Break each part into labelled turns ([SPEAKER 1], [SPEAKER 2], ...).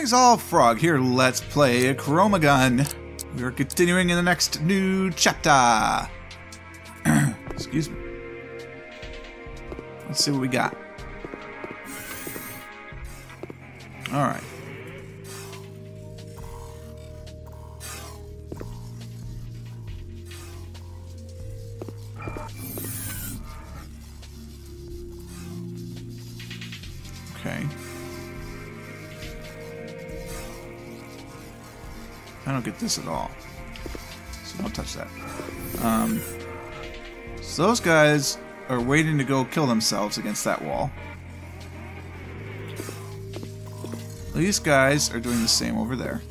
[SPEAKER 1] Greetings all, Frog here. Let's play Chromagun. We are continuing in the next new chapter. Excuse me. Let's see what we got. Alright. I don't get this at all. So don't touch that. Um, so those guys are waiting to go kill themselves against that wall. These guys are doing the same over there.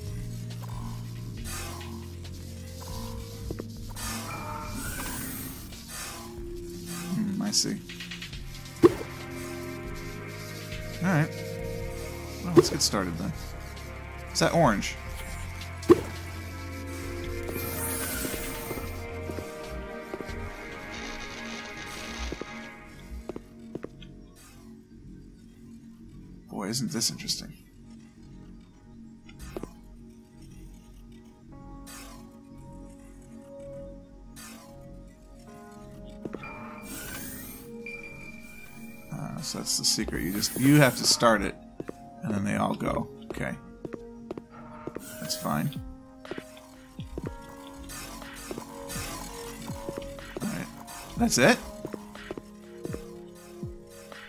[SPEAKER 1] Hmm, I see. Alright. Well, let's get started then. Is that orange? Isn't this interesting. Uh, so that's the secret. You just you have to start it, and then they all go. Okay, that's fine. All right, that's it.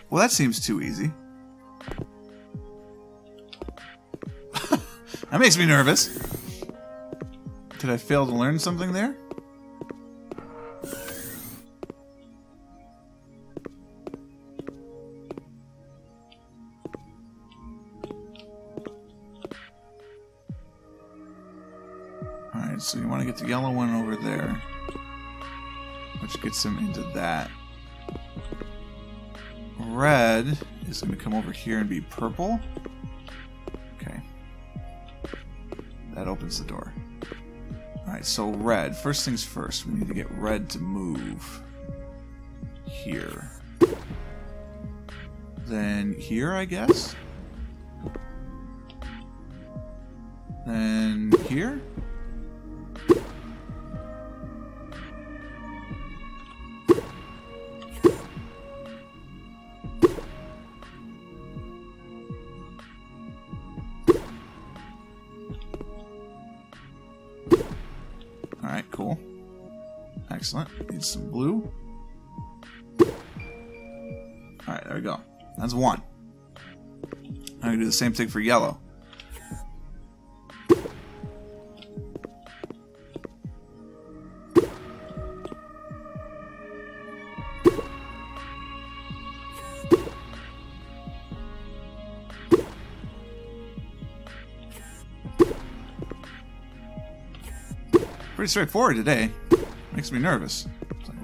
[SPEAKER 1] Well, that seems too easy. That makes me nervous. Did I fail to learn something there? Alright, so you want to get the yellow one over there. Which gets him into that. Red is going to come over here and be purple. That opens the door. Alright, so red. First things first, we need to get red to move. Here. Then here, I guess? Then here? Need some blue. Alright, there we go. That's one. I'm gonna do the same thing for yellow. Pretty straightforward today. Makes me nervous.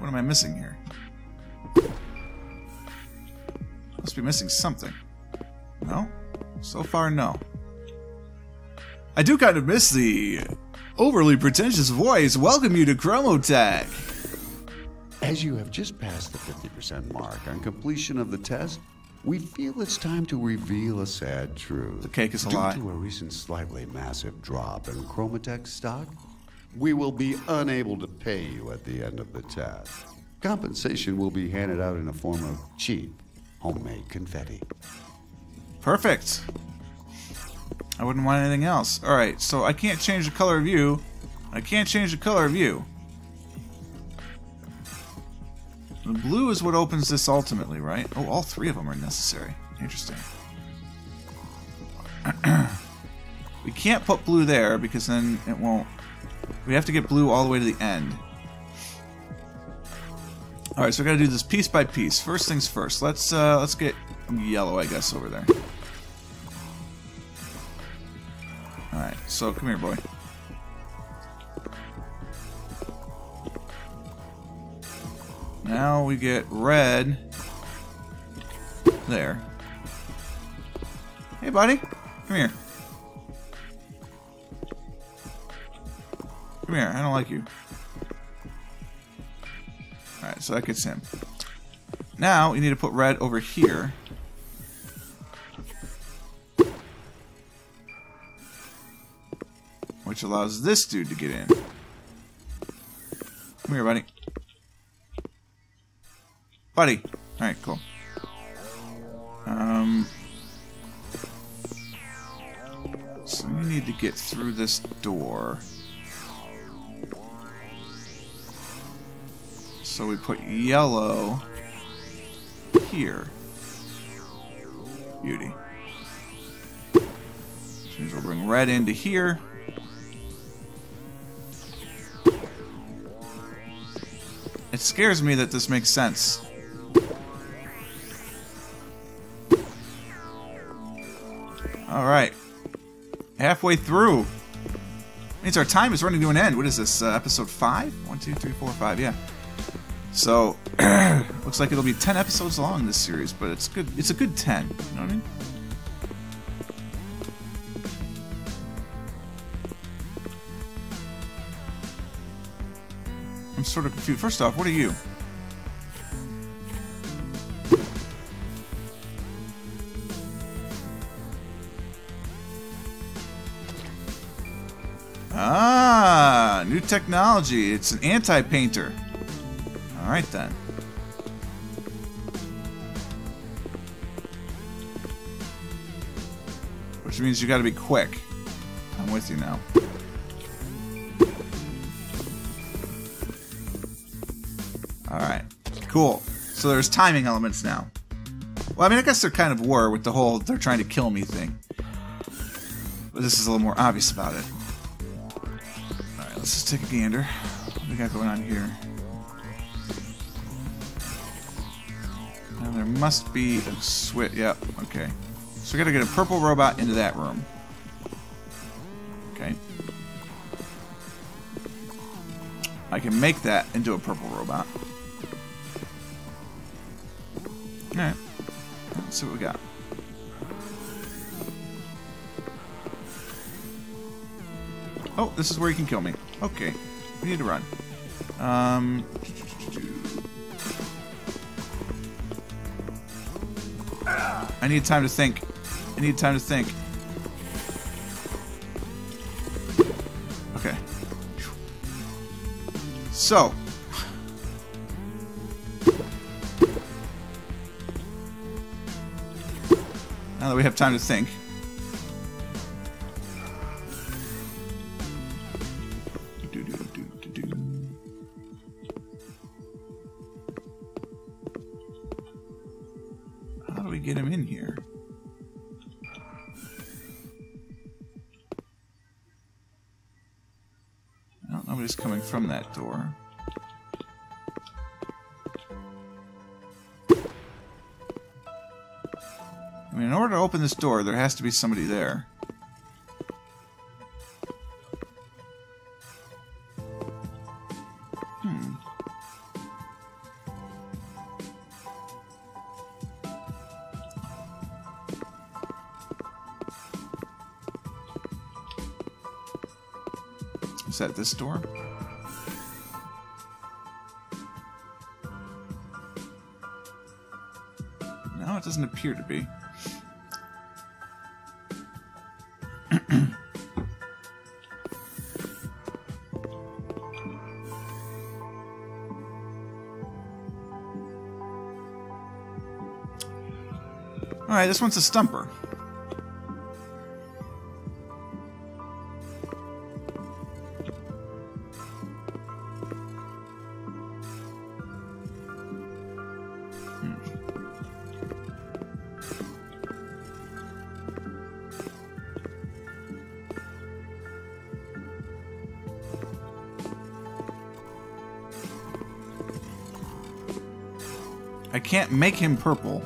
[SPEAKER 1] What am I missing here? Must be missing something. No? So far, no. I do kind of miss the overly pretentious voice. Welcome you to Chromotech.
[SPEAKER 2] As you have just passed the 50% mark on completion of the test, we feel it's time to reveal a sad truth.
[SPEAKER 1] The cake is a
[SPEAKER 2] Due
[SPEAKER 1] lie.
[SPEAKER 2] to a recent slightly massive drop in Chromatech stock, we will be unable to pay you at the end of the task. Compensation will be handed out in the form of cheap, homemade confetti.
[SPEAKER 1] Perfect. I wouldn't want anything else. Alright, so I can't change the color of you. I can't change the color of you. The blue is what opens this ultimately, right? Oh, all three of them are necessary. Interesting. we can't put blue there because then it won't. We have to get blue all the way to the end. Alright, so we gotta do this piece by piece. First things first. Let's uh let's get yellow, I guess, over there. Alright, so come here, boy. Now we get red. There. Hey, buddy. Come here. Come here. I don't like you. Alright, so that gets him. Now, we need to put red over here. which allows this dude to get in. Come here, buddy. Buddy. Alright, cool. Um, so we need to get through this door. So we put yellow here. Beauty. Which means we'll bring red into here. It scares me that this makes sense. Alright. Halfway through. Means our time is running to an end. What is this? Uh, episode 5? 1, 2, 3, 4, 5. Yeah. So, looks like it'll be 10 episodes long, this series, but it's good. It's a good 10. You know what I mean? I'm sort of confused. First off, what are you? Ah, new technology. It's an anti-painter. All right then. Which means you got to be quick. I'm with you now. All right. Cool. So there's timing elements now. Well, I mean, I guess there kind of were with the whole they're trying to kill me thing. But this is a little more obvious about it. Alright, let's just take a gander. What do we got going on here? Must be a switch. Yep, okay. So we gotta get a purple robot into that room. Okay. I can make that into a purple robot. Alright. Let's see what we got. Oh, this is where you can kill me. Okay. We need to run. Um... I need time to think. I need time to think. Okay. So. Now that we have time to think. In here? No, nobody's coming from that door. I mean, in order to open this door, there has to be somebody there. This door? No, it doesn't appear to be. Alright, this one's a stumper. Can't make him purple.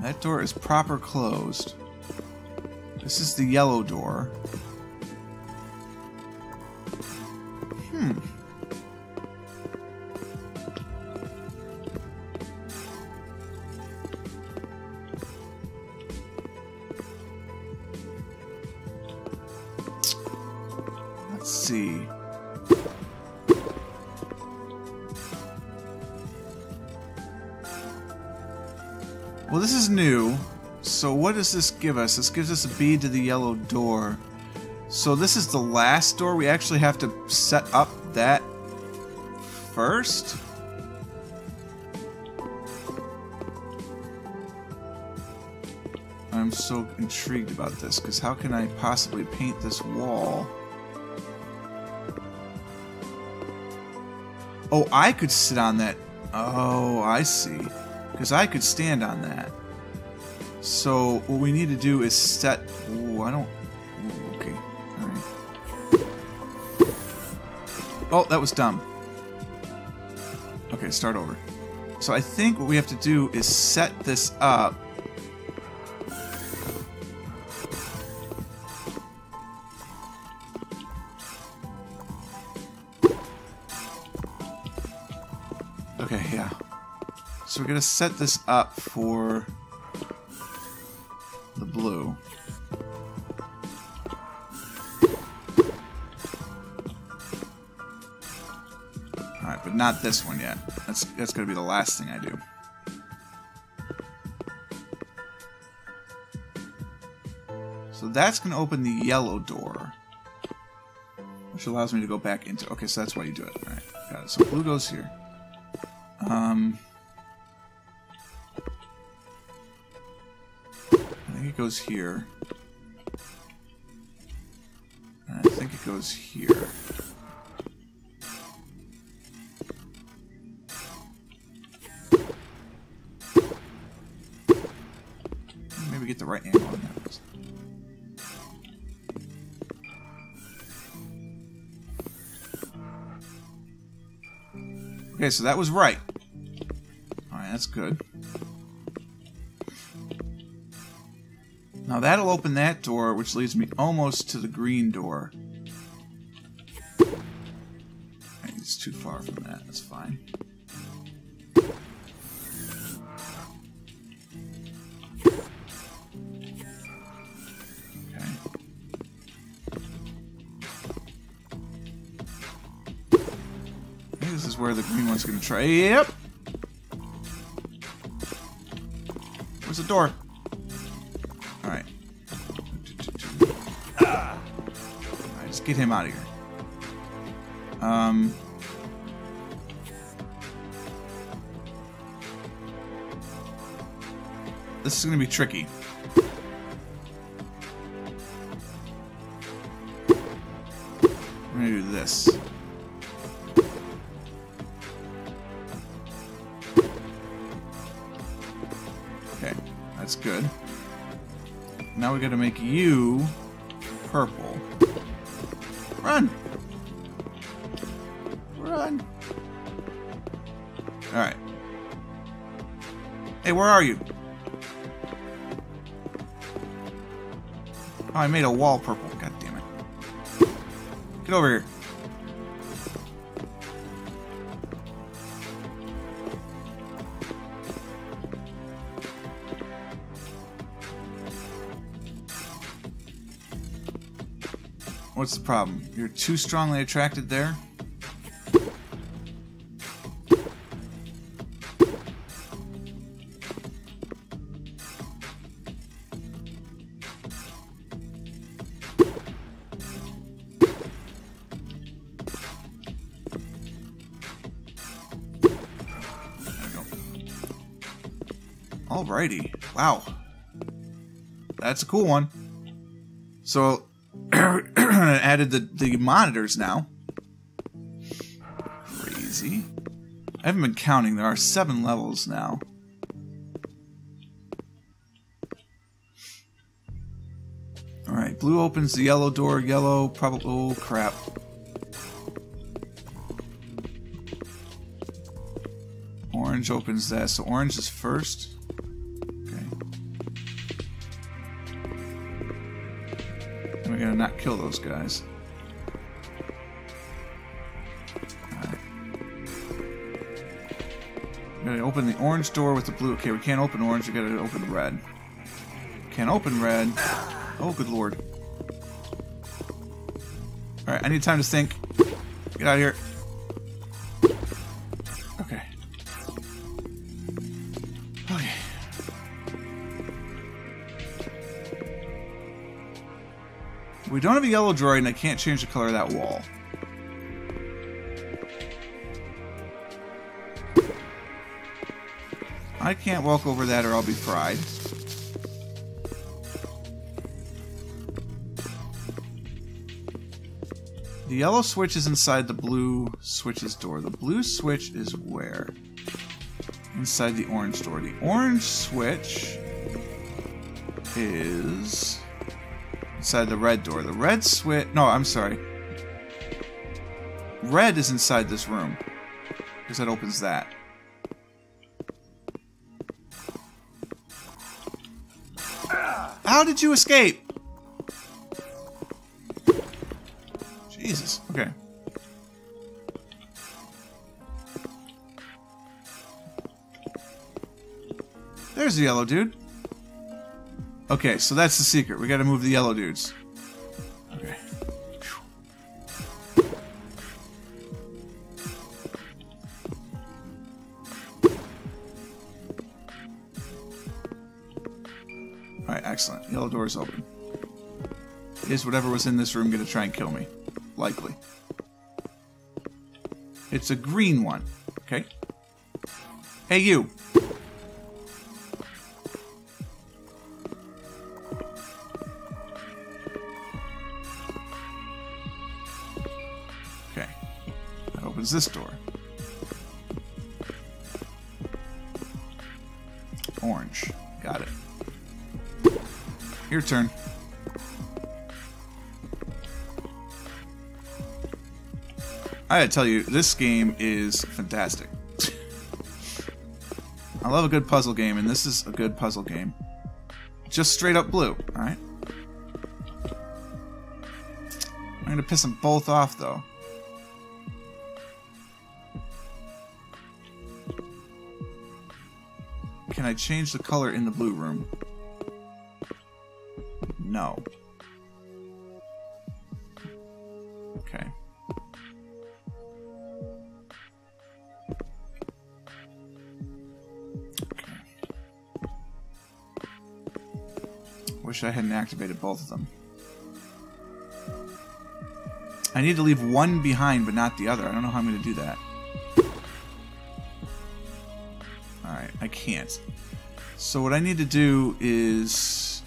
[SPEAKER 1] That door is proper closed. This is the yellow door. Hmm. What does this give us? This gives us a bead to the yellow door. So this is the last door. We actually have to set up that first? I'm so intrigued about this, because how can I possibly paint this wall? Oh, I could sit on that. Oh, I see. Because I could stand on that. So, what we need to do is set... Oh, I don't... Ooh, okay. Alright. Oh, that was dumb. Okay, start over. So I think what we have to do is set this up Okay, yeah. So we're gonna set this up for Alright, but not this one yet. That's that's gonna be the last thing I do. So that's gonna open the yellow door. Which allows me to go back into okay, so that's why you do it. Alright, got it. So blue goes here. Um, I think it goes here. I think it goes here. Okay, so that was right. Alright, that's good. Now that'll open that door, which leads me almost to the green door. It's too far from that, that's fine. Is where the green one's gonna try. Yep! Where's the door? Alright. Alright, let's get him out of here. Um. This is gonna be tricky. I'm gonna do this. Good. Now we gotta make you purple. Run! Run! Alright. Hey, where are you? Oh, I made a wall purple. God damn it. Get over here. What's the problem? You're too strongly attracted there? Alrighty. Wow. That's a cool one. So added the, the monitors now. Crazy. I haven't been counting. There are seven levels now. Alright, blue opens the yellow door. Yellow, probably. Oh, crap. Orange opens that. So orange is first. We're gonna not kill those guys. Gonna open the orange door with the blue. Okay, we can't open orange, we gotta open red. Can't open red. Oh, good lord. Alright, I need time to think. Get out of here. Don't have a yellow droid and I can't change the color of that wall. I can't walk over that or I'll be fried. The yellow switch is inside the blue switch's door. The blue switch is where? Inside the orange door. The orange switch is inside the red door. The red switch... No, I'm sorry. Red is inside this room. Because that opens that. How did you escape? Jesus. Okay. There's the yellow dude. Okay, so that's the secret. We gotta move the yellow dudes. Okay. Alright, excellent. Yellow door is open. Is whatever was in this room gonna try and kill me? Likely. It's a green one. Okay. Hey, you. This door. Orange. Got it. Your turn. I gotta tell you, this game is fantastic. I love a good puzzle game, and this is a good puzzle game. Just straight up blue, alright? I'm gonna piss them both off, though. Can I change the color in the blue room? No. Okay. Okay. Wish I hadn't activated both of them. I need to leave one behind, but not the other. I don't know how I'm going to do that. Alright, I can't. So what I need to do is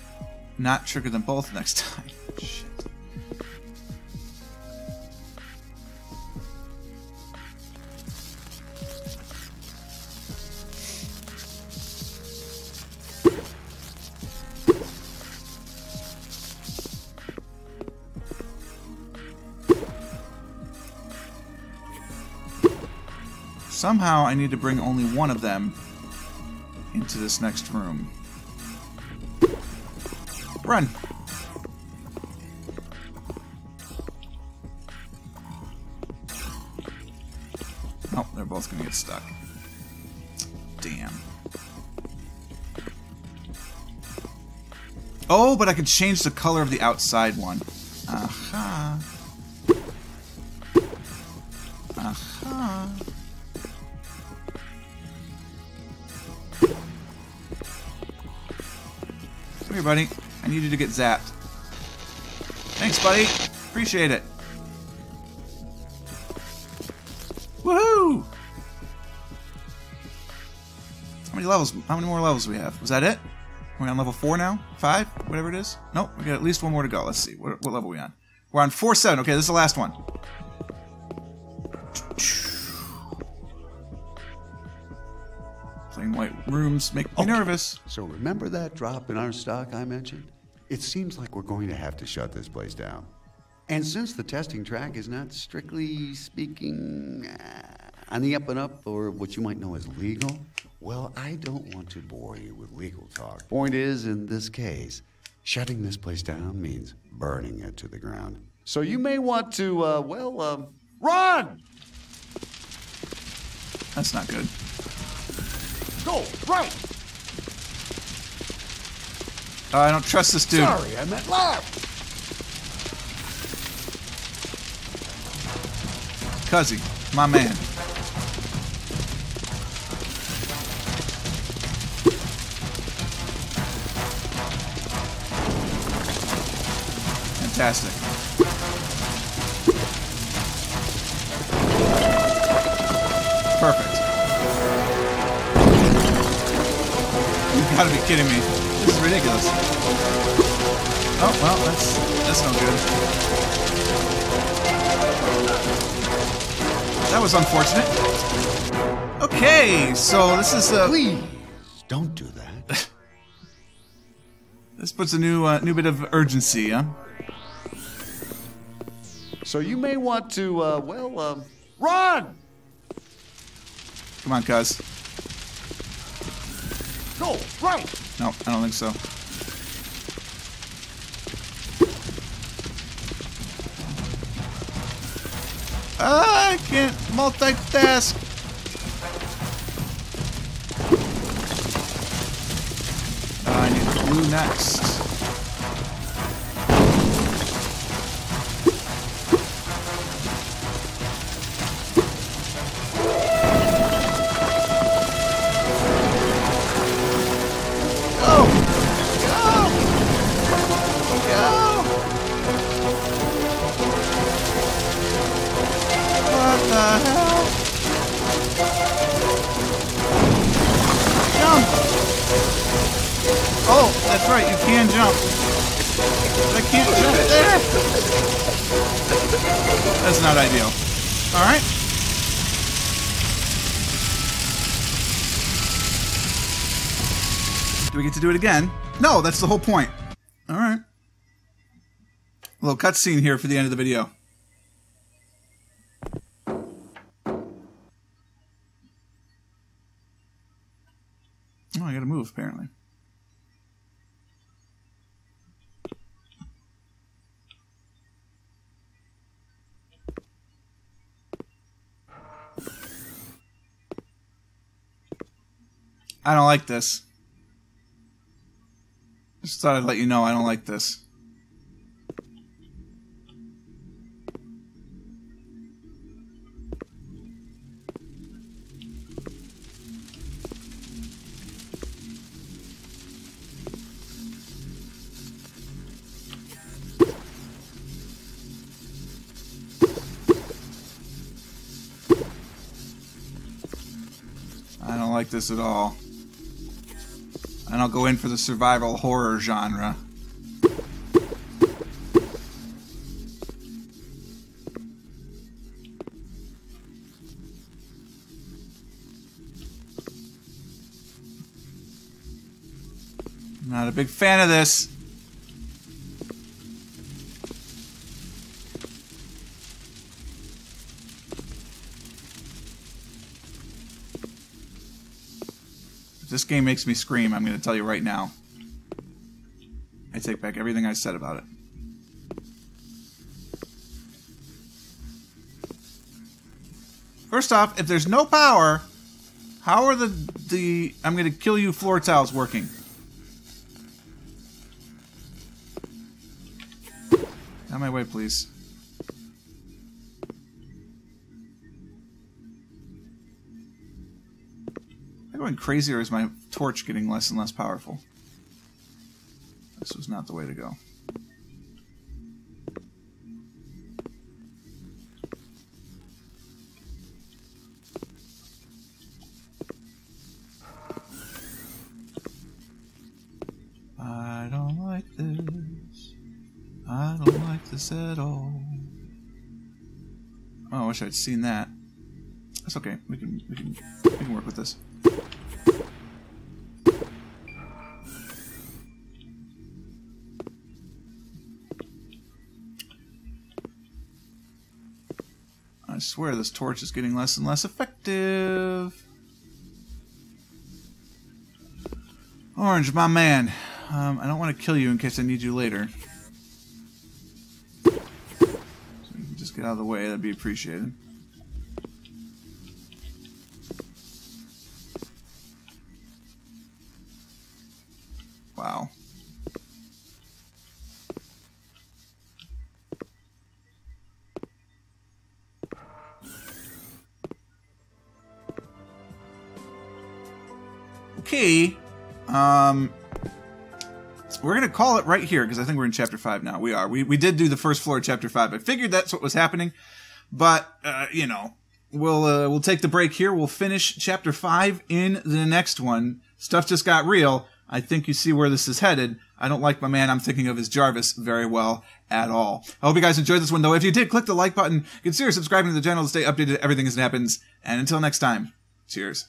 [SPEAKER 1] not trigger them both next time. Somehow I need to bring only one of them into this next room. Run! Oh, they're both gonna get stuck. Damn. Oh, but I can change the color of the outside one. Buddy. I need you to get zapped. Thanks, buddy. Appreciate it. Woohoo! How many levels? How many more levels do we have? Was that it? We're on level four now? Five? Whatever it is? Nope. We got at least one more to go. Let's see. What, what level are we on? We're on four seven. Okay, this is the last one. Plain white rooms make me
[SPEAKER 2] Okay.
[SPEAKER 1] nervous.
[SPEAKER 2] So remember that drop in our stock I mentioned? It seems like we're going to have to shut this place down. And since the testing track is not strictly speaking uh, on the up and up, or what you might know as legal, well, I don't want to bore you with legal talk. Point is, in this case, shutting this place down means burning it to the ground. So you may want to, uh, well, um, run!
[SPEAKER 1] That's not good.
[SPEAKER 2] Go, right!
[SPEAKER 1] Uh, I don't trust this dude.
[SPEAKER 2] Sorry, I meant left!
[SPEAKER 1] Cuzzy, my man. fantastic. Perfect. Gotta be kidding me. This is ridiculous. Oh, well, that's, that's no good. That was unfortunate. Okay, so this is uh,
[SPEAKER 2] Please, don't do that.
[SPEAKER 1] this puts a new uh, new bit of urgency, huh?
[SPEAKER 2] so you may want to, uh, well, um, run!
[SPEAKER 1] Come on, cuz.
[SPEAKER 2] Go, right!
[SPEAKER 1] No, I don't think so. I can't multitask. I need blue next. Oh, that's right, you can jump. I can't jump there. That's not ideal. Alright. Do we get to do it again? No, that's the whole point. Alright. A little cutscene here for the end of the video. I gotta move, apparently. I don't like this. Just thought I'd let you know I don't like this. Like this at all. And I don't go in for the survival horror genre. Not a big fan of this. This game makes me scream, I'm going to tell you right now. I take back everything I said about it. First off, if there's no power, how are the the I'm going to kill you floor tiles working? Out my way, please. Going crazy or is my torch getting less and less powerful? This was not the way to go. I don't like this. I don't like this at all. Oh, I wish I'd seen that. That's okay. We can we can we can work with this. Swear this torch is getting less and less effective. Orange, my man. Um, I don't want to kill you in case I need you later. So you can just get out of the way, that'd be appreciated. Um we're gonna call it right here because I think we're in chapter five now. We are. We we did do the first floor of chapter five. I figured that's what was happening, but uh, you know, we'll uh, we'll take the break here. We'll finish chapter five in the next one. Stuff just got real. I think you see where this is headed. I don't like my man I'm thinking of as Jarvis very well at all. I hope you guys enjoyed this one though. If you did, click the like button. Consider subscribing to the channel to stay updated everything as it happens. And until next time, cheers.